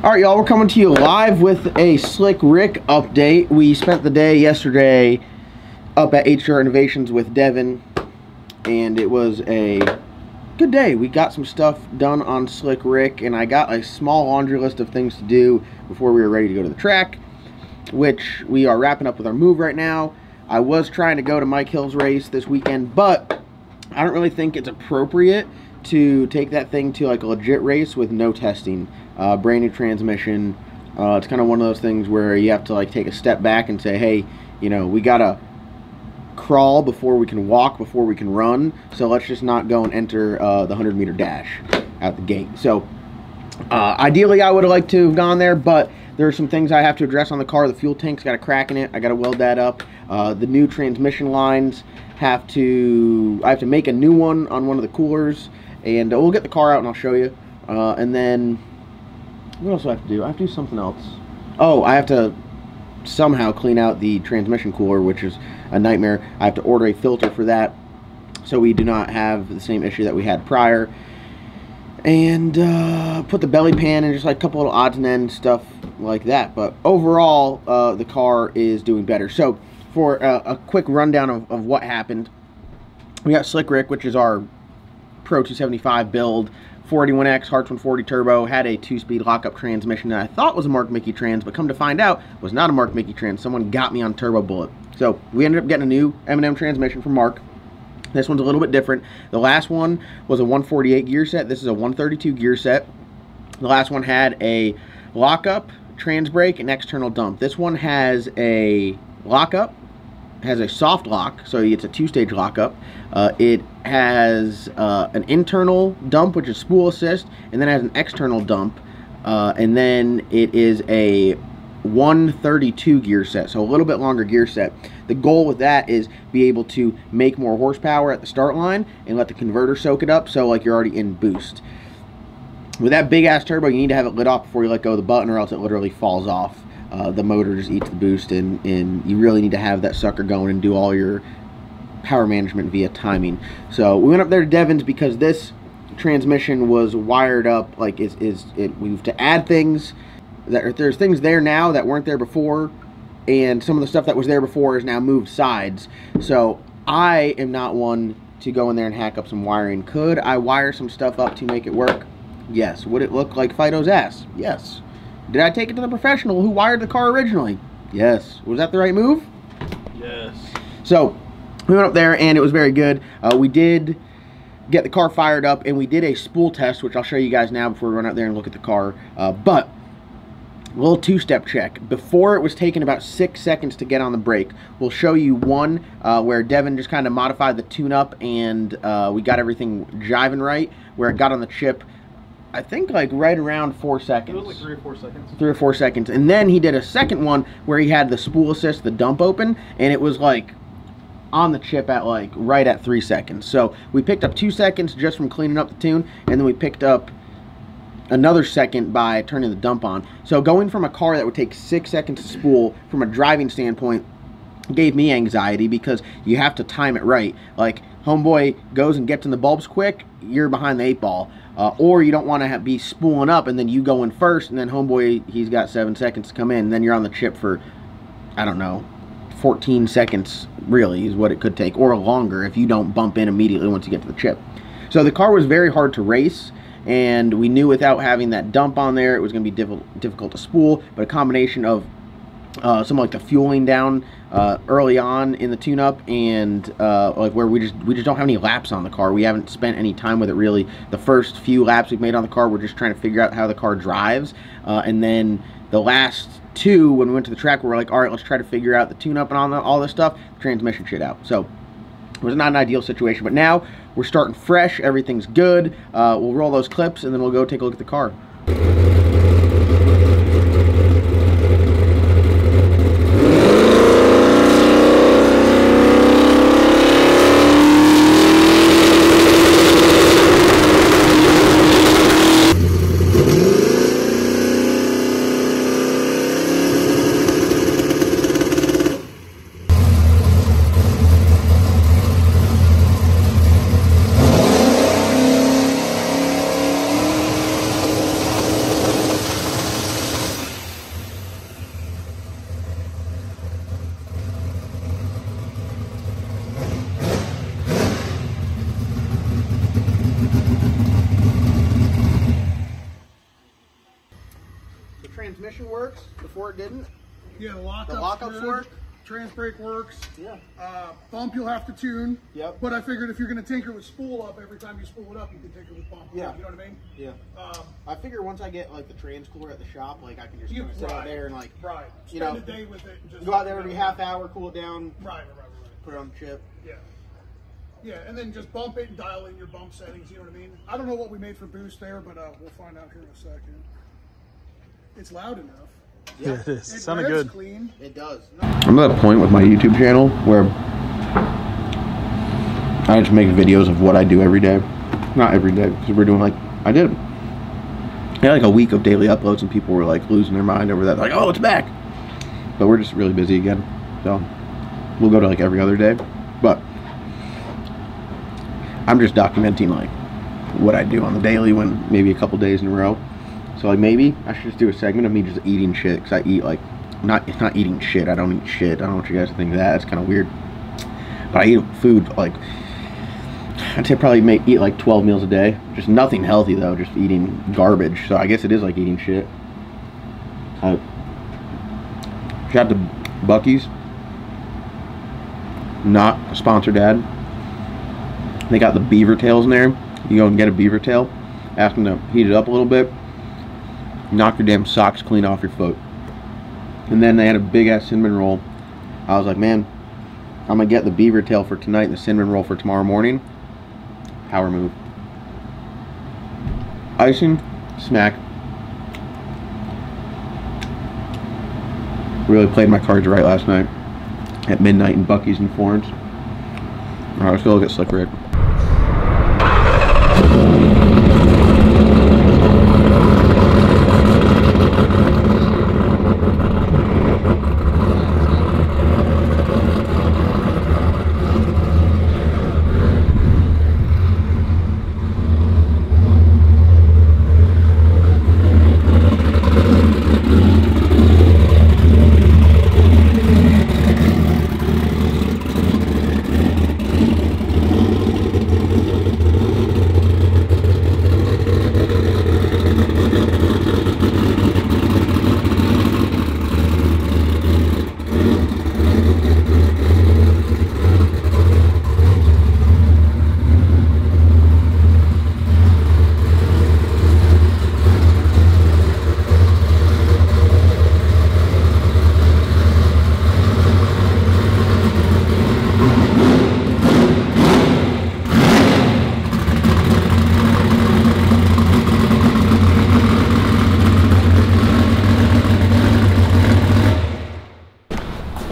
All right, y'all, we're coming to you live with a Slick Rick update. We spent the day yesterday up at HCR Innovations with Devin, and it was a good day. We got some stuff done on Slick Rick, and I got a small laundry list of things to do before we were ready to go to the track, which we are wrapping up with our move right now. I was trying to go to Mike Hill's race this weekend, but I don't really think it's appropriate to take that thing to like a legit race with no testing uh, brand new transmission. Uh, it's kind of one of those things where you have to like take a step back and say, hey, you know, we gotta crawl before we can walk, before we can run. So let's just not go and enter uh, the 100 meter dash out the gate. So uh, ideally, I would have liked to have gone there, but there are some things I have to address on the car. The fuel tank's got a crack in it. I got to weld that up. Uh, the new transmission lines have to. I have to make a new one on one of the coolers, and we'll get the car out and I'll show you. Uh, and then what else do I have to do? I have to do something else. Oh, I have to somehow clean out the transmission cooler, which is a nightmare. I have to order a filter for that so we do not have the same issue that we had prior. And uh, put the belly pan and just like a couple little odds and ends stuff like that. But overall, uh, the car is doing better. So for a, a quick rundown of, of what happened, we got Slick Rick, which is our Pro 275 build. 481X Hartz 140 turbo had a two-speed lockup transmission that I thought was a Mark Micke trans, but come to find out was not a Mark Micke trans. Someone got me on turbo bullet. So we ended up getting a new M&M transmission from Mark. This one's a little bit different. The last one was a 148 gear set. This is a 132 gear set. The last one had a lockup, trans brake, and external dump. This one has a lockup, has a soft lock, so it's a two-stage lockup. Uh, it has uh, an internal dump, which is spool assist, and then has an external dump, uh, and then it is a 132 gear set, so a little bit longer gear set. The goal with that is be able to make more horsepower at the start line and let the converter soak it up, so like you're already in boost. With that big ass turbo, you need to have it lit off before you let go of the button, or else it literally falls off uh, the motor just eats the boost and, and you really need to have that sucker going and do all your power management via timing. So we went up there to Devin's because this transmission was wired up like is, is it we have to add things that there's things there now that weren't there before and some of the stuff that was there before is now moved sides. So I am not one to go in there and hack up some wiring. Could I wire some stuff up to make it work? Yes. Would it look like Fido's ass? Yes did I take it to the professional who wired the car originally? Yes. Was that the right move? Yes. So, we went up there and it was very good. Uh, we did get the car fired up and we did a spool test, which I'll show you guys now before we run out there and look at the car. Uh, but, a little two-step check. Before it was taking about six seconds to get on the brake. We'll show you one uh, where Devin just kind of modified the tune-up and uh, we got everything jiving right. Where it got on the chip, I think like right around four seconds. It was like three or four seconds. Three or four seconds. And then he did a second one where he had the spool assist, the dump open, and it was like on the chip at like right at three seconds. So we picked up two seconds just from cleaning up the tune, and then we picked up another second by turning the dump on. So going from a car that would take six seconds to spool from a driving standpoint gave me anxiety because you have to time it right. Like homeboy goes and gets in the bulbs quick, you're behind the eight ball. Uh, or you don't want to be spooling up and then you go in first and then homeboy, he's got seven seconds to come in and then you're on the chip for, I don't know, 14 seconds really is what it could take or longer if you don't bump in immediately once you get to the chip. So the car was very hard to race and we knew without having that dump on there it was going to be difficult to spool but a combination of uh, some like the fueling down uh, early on in the tune-up and uh, like where we just we just don't have any laps on the car. We haven't spent any time with it really. The first few laps we've made on the car we're just trying to figure out how the car drives uh, and then the last two when we went to the track we are like all right let's try to figure out the tune-up and all, the, all this stuff. Transmission shit out. So it was not an ideal situation but now we're starting fresh everything's good uh, we'll roll those clips and then we'll go take a look at the car The work? Trans brake works. Yeah. Uh, bump you'll have to tune. Yep. But I figured if you're going to tinker with spool up every time you spool it up, you can tinker with bump. Yeah. You know what I mean? Yeah. Um, I figure once I get like the trans cooler at the shop, like I can just you sit out there and like right. you Spend know, a day with it. And just go out there every half hour, cool it down, Right, right, right, right. put it on the chip. Yeah. Yeah, and then just bump it and dial in your bump settings. You know what I mean? I don't know what we made for boost there, but uh, we'll find out here in a second. It's loud enough. Yeah, it is. It Sounded good. clean. It does. I'm at a point with my YouTube channel where I just make videos of what I do every day. Not every day, because we're doing like I did. I had like a week of daily uploads, and people were like losing their mind over that. Like, oh, it's back. But we're just really busy again, so we'll go to like every other day. But I'm just documenting like what I do on the daily when maybe a couple days in a row. So like maybe I should just do a segment of me just eating shit because I eat like not it's not eating shit. I don't eat shit. I don't want you guys to think that. It's kind of weird. But I eat food like I'd say probably make eat like 12 meals a day. Just nothing healthy though. Just eating garbage. So I guess it is like eating shit. Uh, shout out to Buc-ee's. Not a sponsored ad. They got the beaver tails in there. You go and get a beaver tail. Ask them to heat it up a little bit knock your damn socks clean off your foot. And then they had a big ass cinnamon roll. I was like, man, I'm gonna get the beaver tail for tonight and the cinnamon roll for tomorrow morning. Power move. Icing, smack. Really played my cards right last night at midnight in Buc-ee's in Florence. Alright, let's go look at Slick Rick.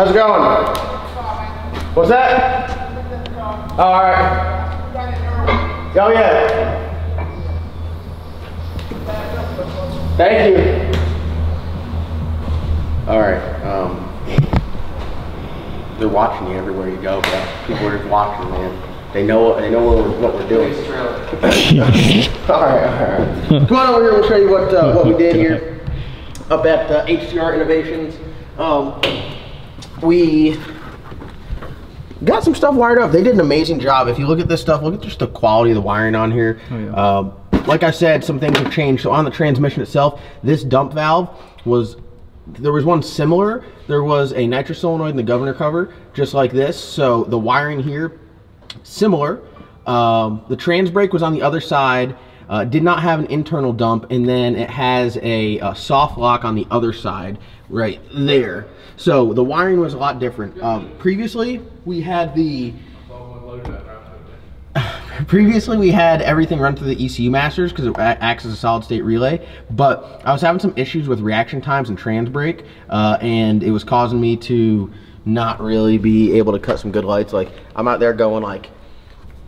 How's it going? What's that? All right. Oh yeah. Thank you. All right. Um, they're watching you everywhere you go, bro. People are just watching, man. They know. They know what we're, what we're doing. all right. All right. Come on over here. We'll show you what uh, what we did here up at uh, HCR Innovations. Um, we got some stuff wired up. They did an amazing job. If you look at this stuff, look at just the quality of the wiring on here. Um, like I said, some things have changed. So on the transmission itself, this dump valve was there was one similar. There was a nitrous solenoid in the governor cover, just like this. So the wiring here, similar. Um, the trans brake was on the other side. Uh, did not have an internal dump, and then it has a, a soft lock on the other side, right there. So the wiring was a lot different. Um, previously, we had the previously we had everything run through the ECU masters because it acts as a solid state relay but I was having some issues with reaction times and trans brake uh, and it was causing me to not really be able to cut some good lights like I'm out there going like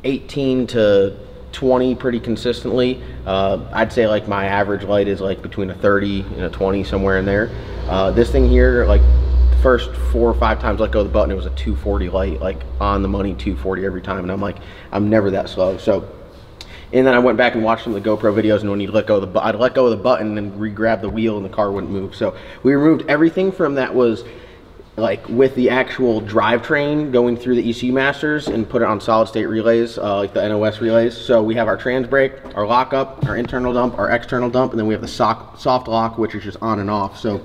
18 to 20 pretty consistently uh, I'd say like my average light is like between a 30 and a 20 somewhere in there uh, this thing here like the first four or five times I let go of the button, it was a 240 light, like on the money 240 every time. And I'm like, I'm never that slow. So, and then I went back and watched some of the GoPro videos, and when you let go of the, I'd let go of the button and re-grab the wheel, and the car wouldn't move. So we removed everything from that was like with the actual drivetrain going through the ECU masters and put it on solid state relays, uh, like the NOS relays. So we have our trans brake, our lockup, our internal dump, our external dump, and then we have the sock, soft lock, which is just on and off. So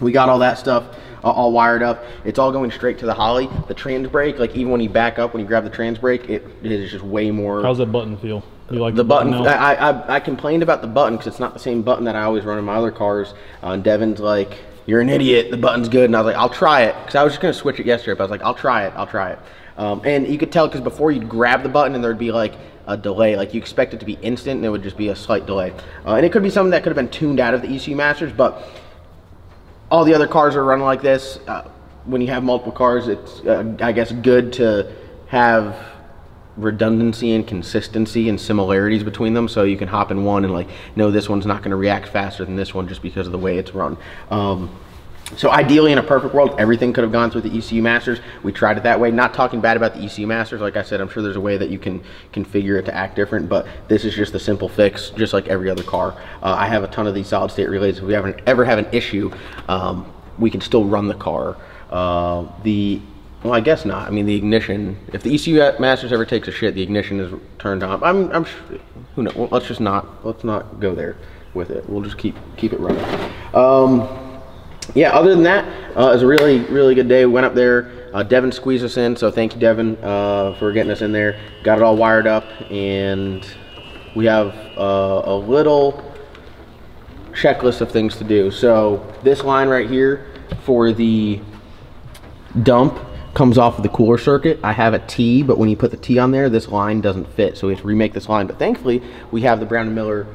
we got all that stuff uh, all wired up. It's all going straight to the Holley. The trans brake, like even when you back up, when you grab the trans brake, it, it is just way more. How's that button feel? You like the button? now? I, I I complained about the button because it's not the same button that I always run in my other cars. Uh, Devin's like, "You're an idiot. The button's good." And I was like, "I'll try it," because I was just gonna switch it yesterday. But I was like, "I'll try it. I'll try it." Um, and you could tell because before you'd grab the button and there'd be like a delay. Like you expect it to be instant, and it would just be a slight delay. Uh, and it could be something that could have been tuned out of the ECU Masters, but all the other cars are running like this. Uh, when you have multiple cars, it's uh, I guess good to have redundancy and consistency and similarities between them. So you can hop in one and like no this one's not going to react faster than this one just because of the way it's run. Um, so ideally in a perfect world everything could have gone through the ECU masters. We tried it that way. Not talking bad about the ECU masters. Like I said I'm sure there's a way that you can configure it to act different but this is just a simple fix just like every other car. Uh, I have a ton of these solid state relays. If we haven't ever have an issue um, we can still run the car. Uh, the well, I guess not. I mean, the ignition. If the ECU Masters ever takes a shit, the ignition is turned on. I'm, I'm. Who knows? Well, let's just not. Let's not go there with it. We'll just keep keep it running. Um, yeah. Other than that, uh, it was a really really good day. We went up there. Uh, Devin squeezed us in, so thank you, Devin, uh, for getting us in there. Got it all wired up, and we have uh, a little checklist of things to do. So this line right here for the dump comes off of the cooler circuit. I have a T, but when you put the T on there, this line doesn't fit. So we have to remake this line. But thankfully, we have the Brown & Miller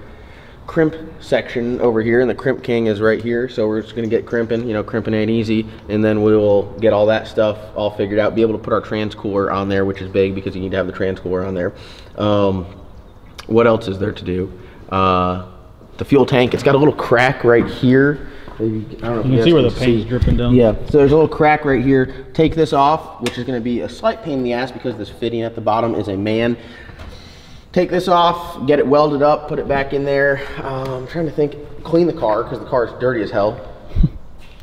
crimp section over here, and the crimp king is right here. So we're just gonna get crimping, you know, crimping ain't easy. And then we will get all that stuff all figured out, be able to put our trans cooler on there, which is big because you need to have the trans cooler on there. Um, what else is there to do? Uh, the fuel tank, it's got a little crack right here. Maybe, I don't know if You can see where the paint's dripping down. Yeah, so there's a little crack right here. Take this off, which is gonna be a slight pain in the ass because this fitting at the bottom is a man. Take this off, get it welded up, put it back in there. Um, I'm trying to think, clean the car because the car is dirty as hell.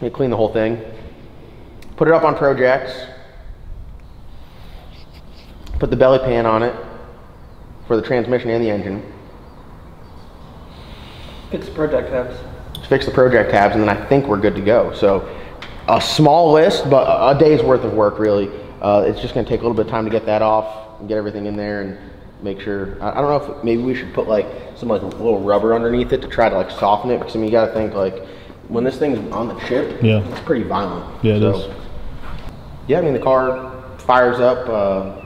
You clean the whole thing. Put it up on Projects. Put the belly pan on it for the transmission and the engine. Fix the project tabs. Fix the project tabs, and then I think we're good to go. So a small list, but a day's worth of work really. Uh, it's just gonna take a little bit of time to get that off, and get everything in there, and make sure. I, I don't know if maybe we should put like some like little rubber underneath it to try to like soften it, because I mean you gotta think like when this thing's on the chip, Yeah. it's pretty violent. Yeah, it so, is. Yeah, I mean the car fires up. Uh,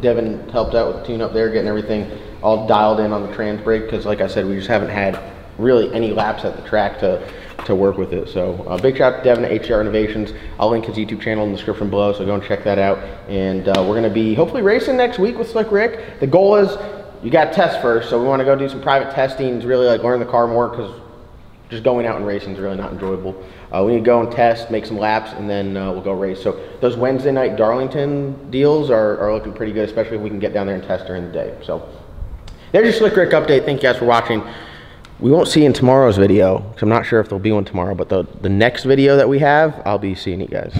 Devin helped out with the tune up there, getting everything all dialed in on the trans brake because, like I said, we just haven't had really any laps at the track to to work with it. So uh, big shout out to Devin at HCR Innovations. I'll link his YouTube channel in the description below, so go and check that out. And uh, we're gonna be hopefully racing next week with Slick Rick. The goal is you got to test first, so we want to go do some private testing, to really like learn the car more because just going out and racing is really not enjoyable. Uh, we need to go and test, make some laps, and then uh, we'll go race. So those Wednesday night Darlington deals are, are looking pretty good, especially if we can get down there and test during the day. So there's your Slick Rick update. Thank you guys for watching. We won't see in tomorrow's video, I'm not sure if there'll be one tomorrow, but the, the next video that we have, I'll be seeing you guys.